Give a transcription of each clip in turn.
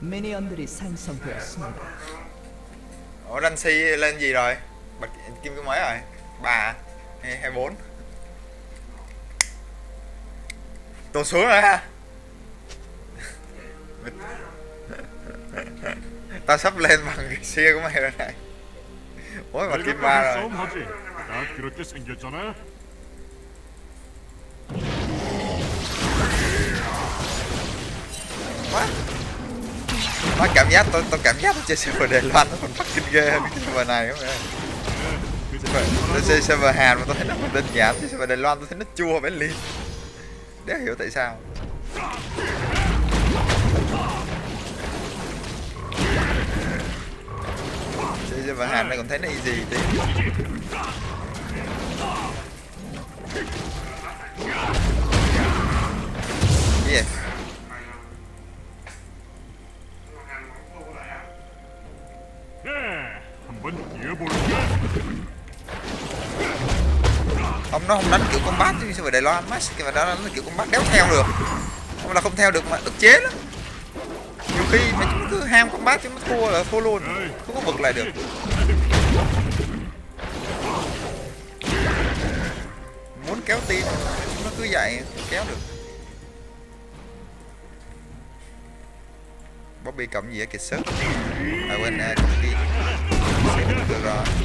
미니언들이 생성되었습니다. ủa Rancy lên gì rồi bật kim cái mấy rồi ba hay hay bốn tụt xuống rồi ha tao sắp lên bằng cái xe của mày rồi này ôi bật kim ba rồi 싸 nó cảm giác, tôi tôi cảm giác chơi server đài loan nó còn fucking ghê hơn cái server này các bạn tôi chơi server hàn mà tôi thấy nó còn đơn giản chơi server đài loan tôi thấy nó chua bén liền để hiểu tại sao. Chơi server hàn này còn thấy nó easy tí. Yeah nó không đánh kiểu combat như server Đài Loan mắt cái mà đó nó kiểu combat đéo theo được. Không là không theo được mà ức chế lắm. Nhiều khi mấy chúng cứ ham combat chúng nó thua là thua luôn không có vực lại được. Muốn kéo tim chúng nó cứ vậy không kéo được. Bobby cầm gì ở kìa sớt à quên à, cầm được rồi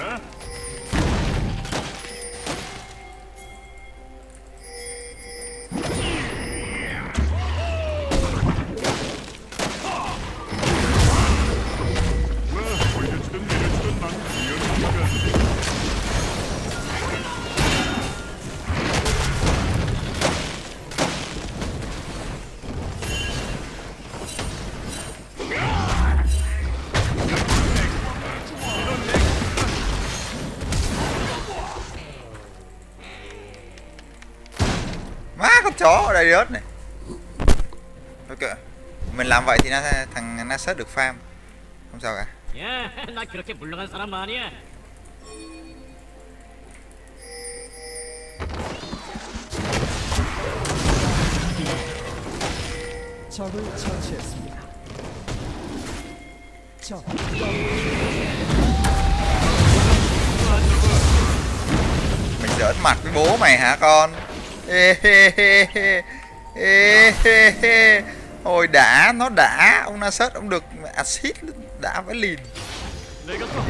chó ở đây rớt này ok mình làm vậy thì nó thằng nó được farm không sao cả 야, 나 그렇게 물러간 사람 아니야. 적을 처치했습니다. 적 mình giỡn mặt với bố mày hả con Ê, hê, hê, hê. Ê, hê, hê. Hồi đã, nó đã. Ông Nasus ông được acid Đã với lìn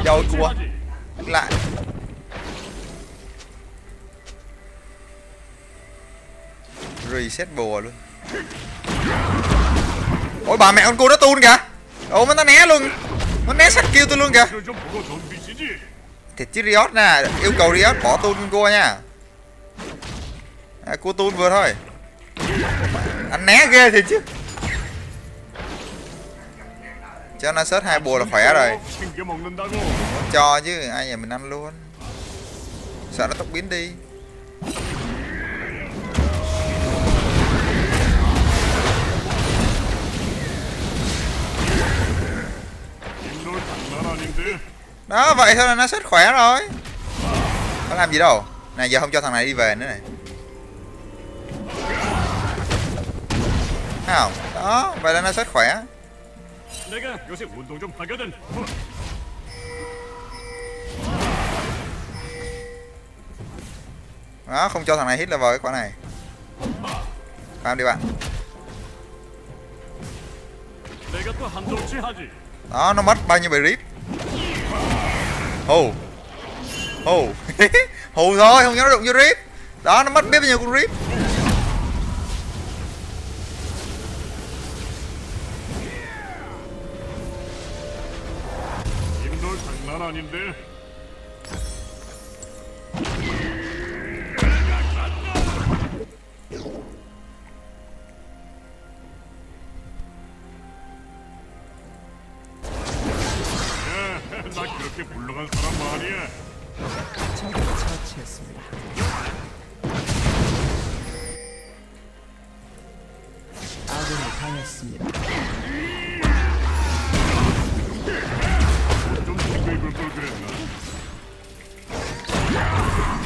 Dâu cua Lại. Reset bùa luôn. Ôi bà mẹ con cô nó tun kìa. Ồ nó né luôn. Nó né sát kêu tôi luôn kìa. Thiệt chứ Riot nè. Yêu cầu Riot bỏ tun con cô nha à, cô tun vừa thôi. Anh né ghê thì chứ. Cho nó sớt hai bùa là khỏe rồi. Cho chứ ai nhà mình ăn luôn. Sợ nó tốc biến đi. Đó vậy thôi là nó sứt khỏe rồi. Nó làm gì đâu. Này giờ không cho thằng này đi về nữa này. nào? Đó vậy là nó rất khỏe. Đó không cho thằng này hit level cái quả này. Farm đi bạn. Đó nó mất bao nhiêu bài rip? Hù. Hù. Hù rồi không nhớ nó như rip. Đó nó mất biết bao nhiêu con rip. 장난 아닌데.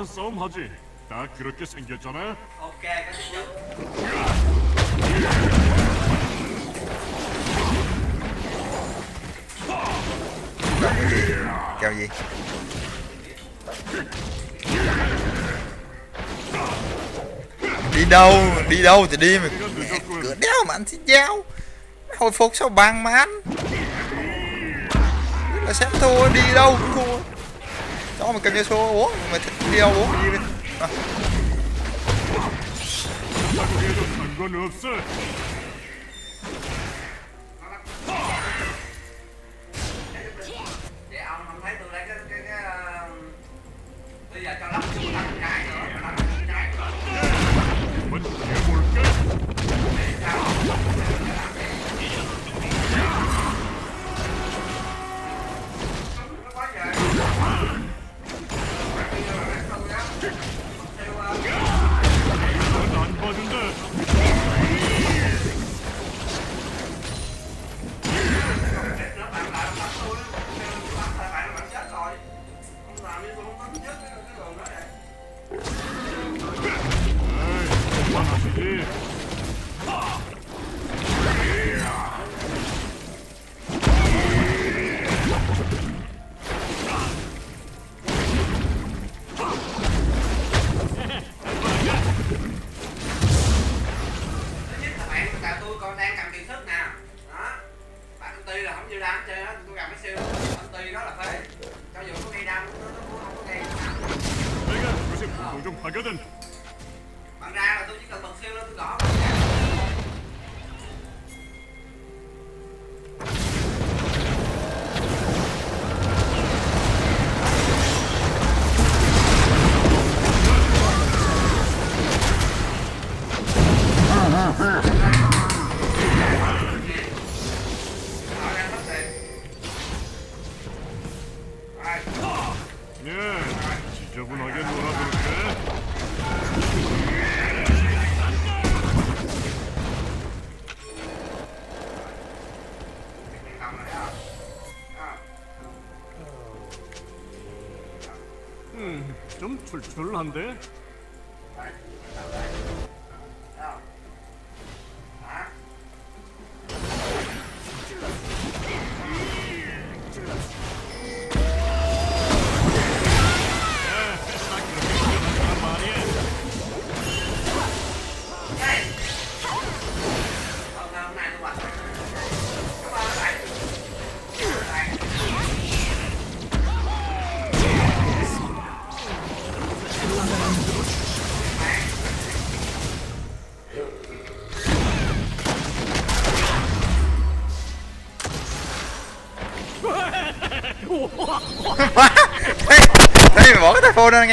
착한 싸움 하지. 나 그렇게 생겼잖아. 오케이. kêu gì đi đâu đi đâu thì đi mà. cửa đeo mà anh xin dao hồi phục sao bằng mà anh là xem thua đi đâu cũng thua cho mày cầm cho số ủa mày 준비하고 이면 아. 음, 좀 출출한데?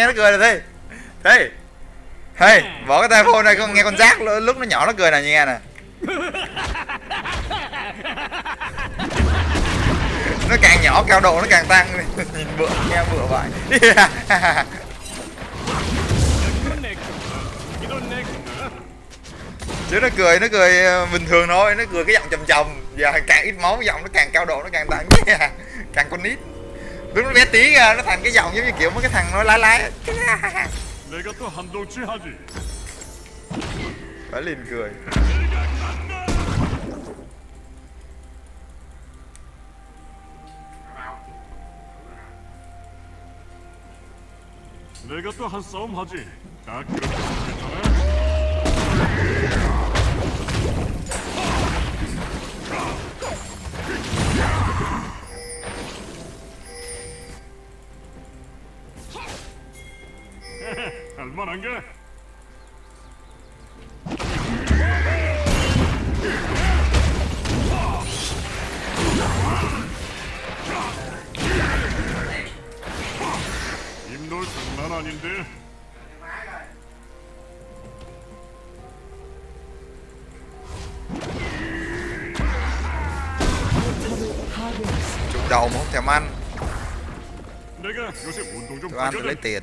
Nó cười rồi thế. Thế. Thế bỏ cái tai phone này con nghe con rác lúc lúc nó nhỏ nó cười nè nghe nè. Nó càng nhỏ cao độ nó càng tăng. Nhìn bựa nghe bựa vậy. Chứ nó cười nó cười ờ, bình thường thôi. Nó cười cái giọng trầm trầm giờ càng ít máu giọng nó càng cao độ nó càng tăng. Càng con nít lúc nó bé tí ra nó thành cái giọng giống như kiểu mấy cái thằng nó lái lái 내가 또 한동치 하지. phải liền cười 내가 또 한 싸움 하지. 다 그렇게 생겼잖아. 만한가? 입놀 장난 아닌데. chục đầu mà không thèm ăn 내가 요새 운동 좀 cho ăn thì lấy 하거든. tiền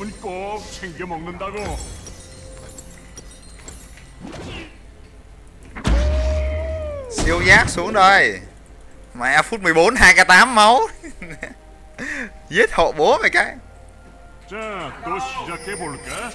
아침은 꼭 챙겨 먹는다고. siêu giác xuống đây mẹ phút 14 2 k 8 máu giết hộ bố mày cái 자, 또 시작해 볼까?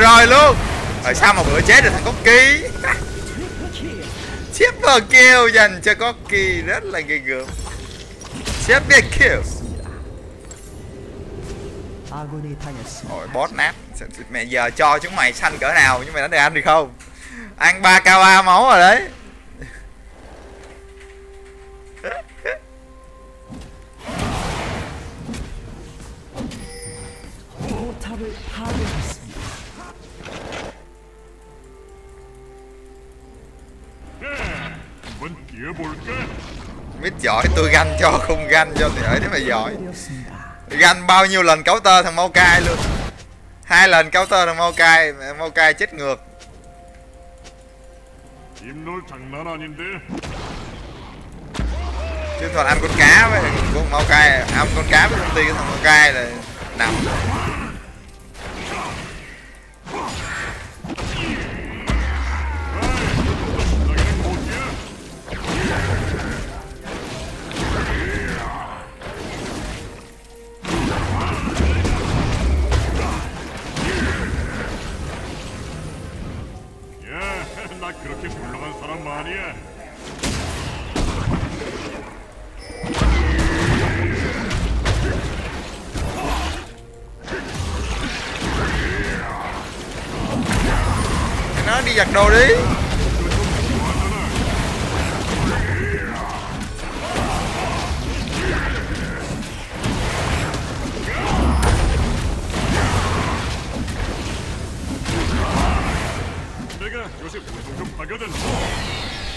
rồi luôn. Rồi sao mà bữa chết được thằng Cocky Triple kill dành cho Cocky rất là ghê gớm. Triple kill. Ôi boss nát. Mẹ giờ cho chúng mày xanh cỡ nào chúng mày đánh được ăn được không? Ăn 3 k 3 máu rồi đấy. mít giỏi tôi ganh cho không ganh cho thì ở đấy mà giỏi. Ganh bao nhiêu lần cáo tơ thằng Mau Cai luôn. Hai lần cáo tơ thằng Mau Cai Mau Cai chết ngược. Chứ thuật ăn con cá với con Mau Cai Ăn con cá với công ty cái thằng Mau Cai là nằm. Đi 내가 요새 운동 좀 하거든.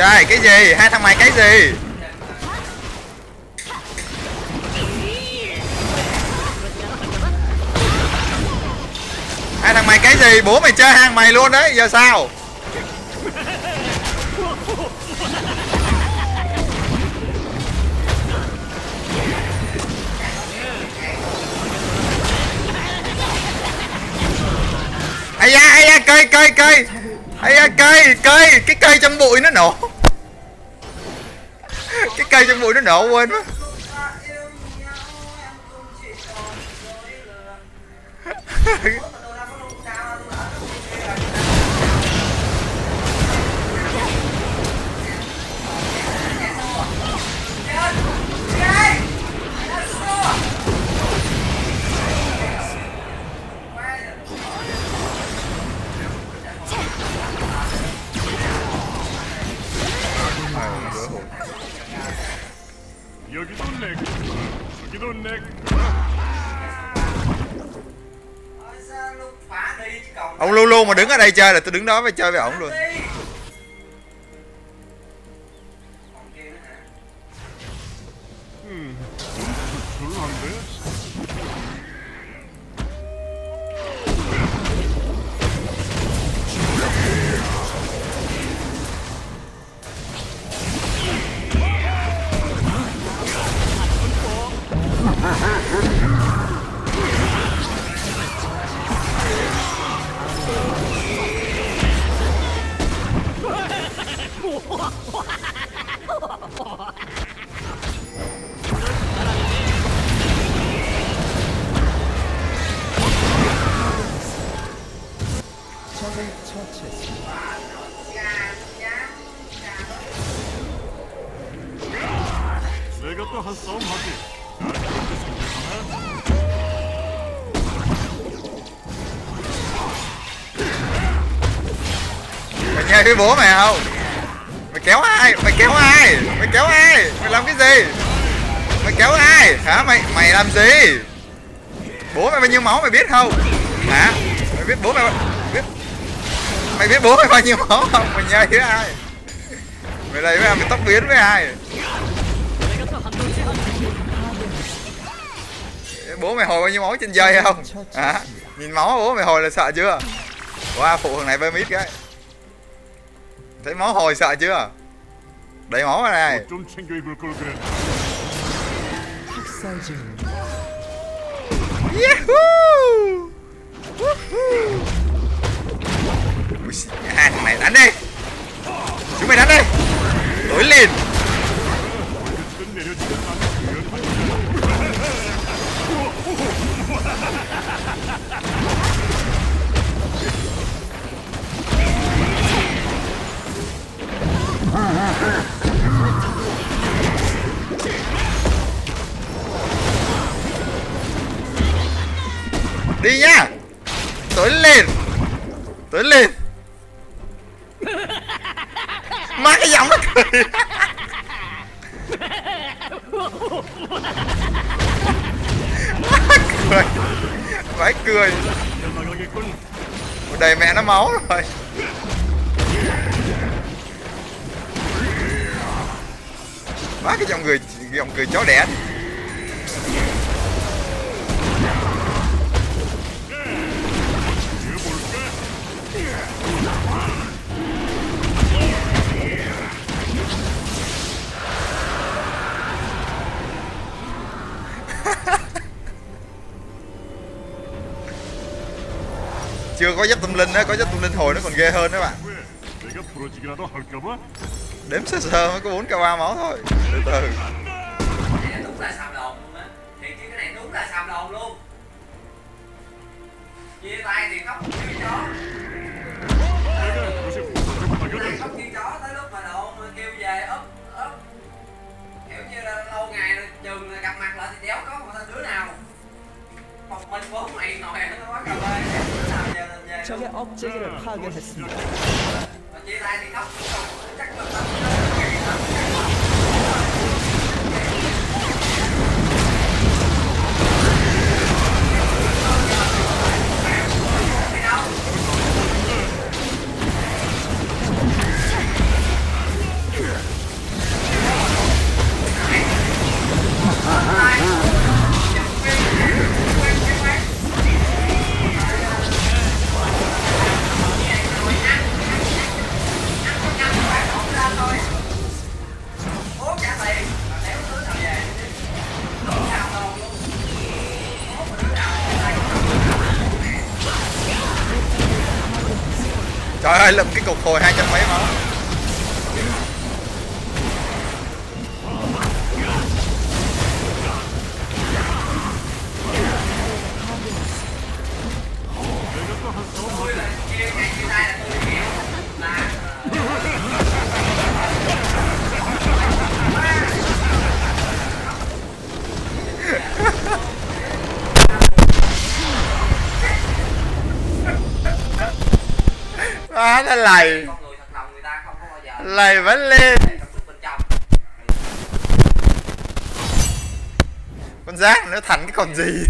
Rồi, cái gì? Hai thằng mày cái gì? Hai thằng mày cái gì? Bố mày chơi hàng mày luôn đấy, giờ sao? Ai da ai da cây cây cây ai cây cây, cái cây trong bụi nó nổ. Cái cây trong bụi nó nổ quên mất. 여기도 내 저기도 내 Ôi, sao lúc phá đi chứ còn ông luôn luôn mà đứng ở đây chơi là tôi đứng đó phải chơi với ổng luôn の発作を待てなるほどですね mày nghe thấy bố mày không? Mày kéo ai? Mày kéo ai? Mày kéo ai? Mày làm cái gì? Mày kéo ai? Hả? Mày mày làm gì? Bố mày bao nhiêu máu mày biết không? Hả? Mày biết bố mày biết mày biết bố mày bao nhiêu máu không? Mày nhai với ai? Mày lấy với ai? Mày tóc biến với ai? bố mày hồi bao nhiêu máu trên dây không? À, nhìn máu bố mày hồi là sợ chưa? Qua wow, phụ thằng này bê mít cái. Thấy máu hồi sợ chưa? Đầy máu rồi này. Yahoo! Ui, à, thằng này đánh đi. Chúng mày đánh đi. Đuổi lên duele. chưa có giáp tâm linh á, có giáp tâm linh hồi nó còn ghê hơn đó bạn. Đếm sơ sơ mới có bốn k ba máu thôi. Từ từ đúng là xàm lộn thiệt chứ cái này đúng là xàm lộn luôn. Chia tay thì 업체계를 파괴했습니다. quá nó lầy. Lầy vẫn lên con rác nó thành cái còn gì?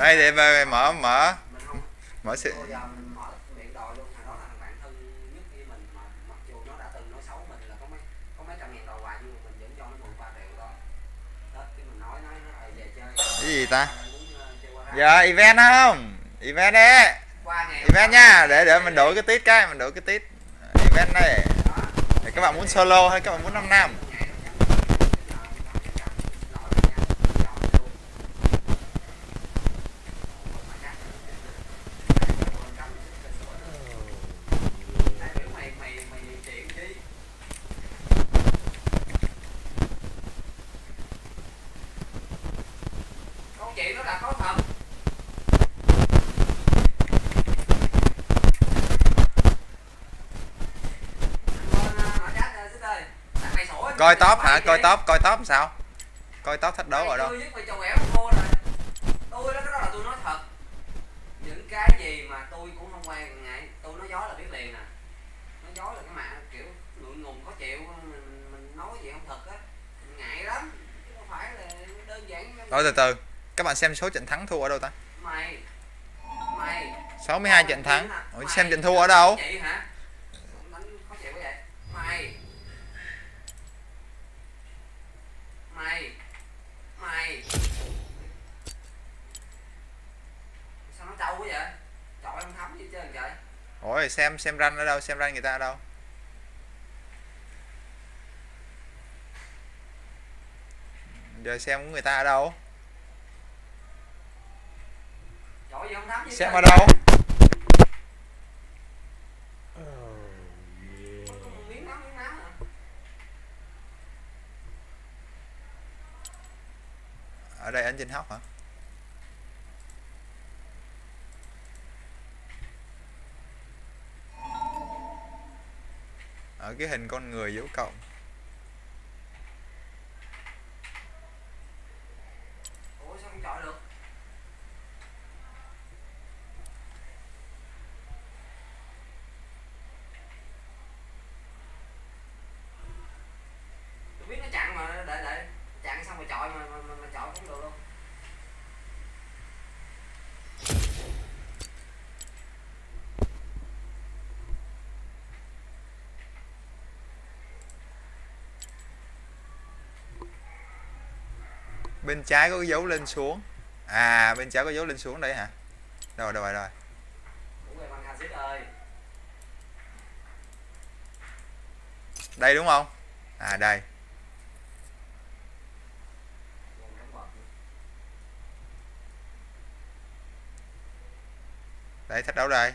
đây để về mở mở. Mở sự cái gì ta? Giờ event không? Event đấy. Event nha, để để mình đổi cái tít cái, mình đổi cái tít. Event này. Để các bạn muốn solo hay các bạn muốn năm năm? top coi top làm sao? Coi top thách đấu ở đâu tôi đó, đó là tôi nói thật. Những cái gì mà tôi cũng không quan ngại. Tôi nói gió là biết liền nè à. nói gió là cái mạng kiểu ngượng ngùng có chịu mình, mình nói gì không thật á. Ngại lắm chứ không phải là đơn giản thôi từ từ. Các bạn xem số trận thắng thua ở đâu ta? Mày. Mày. 62 trận thắng. Ủa, xem trận thua ở đâu? chị hả? Mày sao nó trâu quá vậy? Trời không thấm gì trơn trời ôi xem xem ranh ở đâu xem ranh người ta ở đâu. Giờ xem người ta ở đâu. Trời gì không thấm gì xem ở đâu Có một miếng máu miếng máu hả ở đây anh trên hóc hả? Ở cái hình con người dấu cộng ủa sao không chọi được tôi biết nó chặn mà để để chặn xong rồi chọi mà mà, mà, mà chọi cũng được luôn bên trái có cái dấu lên xuống. À bên trái có dấu lên xuống đấy hả? Rồi rồi rồi. Đây đúng không? À đây. Đấy thách đấu đây.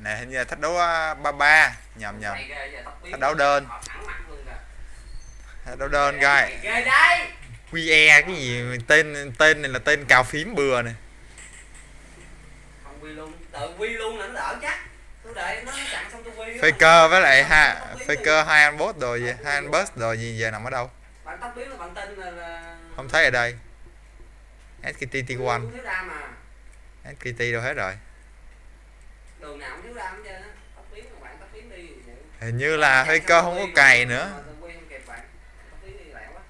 Nè hình như là thách đấu à, ba ba. Nhầm nhầm. Thách đấu đơn. họ thẳng mặt luôn kìa đấu đơn coi. QE cái gì tên tên này là tên cào phím bừa này không quy luôn tự quy luôn là nó đỡ chắc. Tôi đợi nó chặn xong tôi quy Faker với lại ha Faker hai anh boss đồ gì hai anh boss đồ gì giờ nằm ở đâu? Bạn tóc biến là bạn tin là, là... không thấy ở đây. SKT T1 Cũng thiếu đam mà SKT đâu hết rồi. Đường nào cũng thiếu đam hết trơn á tóc biến là bạn tóc biến đi. Vậy. hình như là Faker không có cày nữa tôi quy không kịp bạn tóc biến đi lẹ quá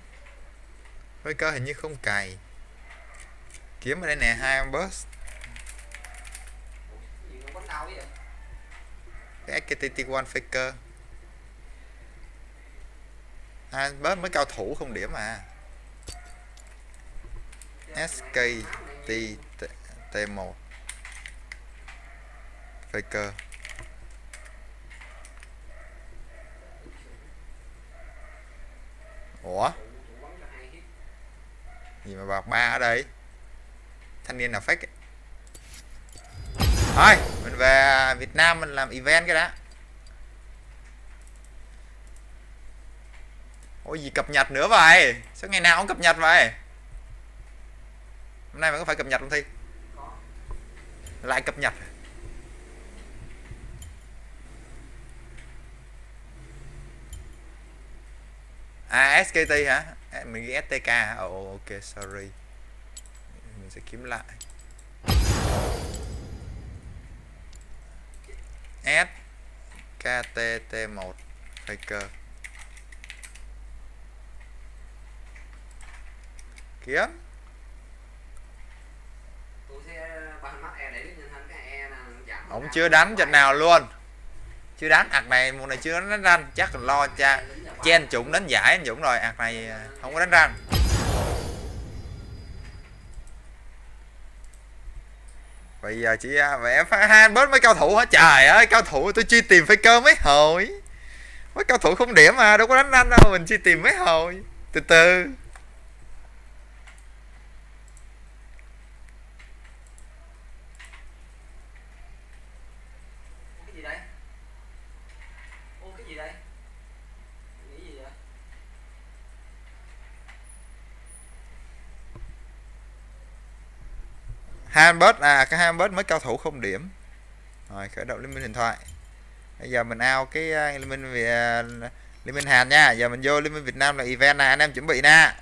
cơ hình như không cài kiếm ở đây nè hai anh boss. Ủa, gì nó quánh đau vậy cái SKT T1 Faker. Hai anh boss mới cao thủ không điểm mà SKT T1 Faker. Ủa? Gì mà bạc ba ở đây? Thanh niên nào fake ấy. thôi, mình về Việt Nam mình làm event cái đã. Ôi, gì cập nhật nữa vậy? Sao ngày nào cũng cập nhật vậy? Hôm nay mình có phải cập nhật không thi? Lại cập nhật. À SKT hả? Mình ghi STK oh, ok sorry. Mình sẽ kiếm lại. S KTT1 Faker. Kiếm. E e ông chưa đánh trận nào luôn chưa đánh ạc này mùa này chưa đánh ranh. Chắc là lo cha chen chủng đánh giải anh dũng rồi. Ạc này à, không có đánh ranh. Bây giờ chỉ à, vẽ phải hai bớt mấy cao thủ hả? Trời ơi, cao thủ tôi truy tìm phải cơ mấy hồi. Mấy cao thủ không điểm mà, đâu có đánh răng đâu. Mình truy tìm mấy hồi. Từ từ cái gì đây ô cái gì đây nghĩ gì vậy Hanbert à cái Hanbert mới cao thủ không điểm. Rồi, khởi động liên minh huyền thoại. Bây giờ mình ao cái à, liên minh về à, Liên minh Hàn nha. Giờ mình vô Liên minh Việt Nam là event này anh em chuẩn bị nè.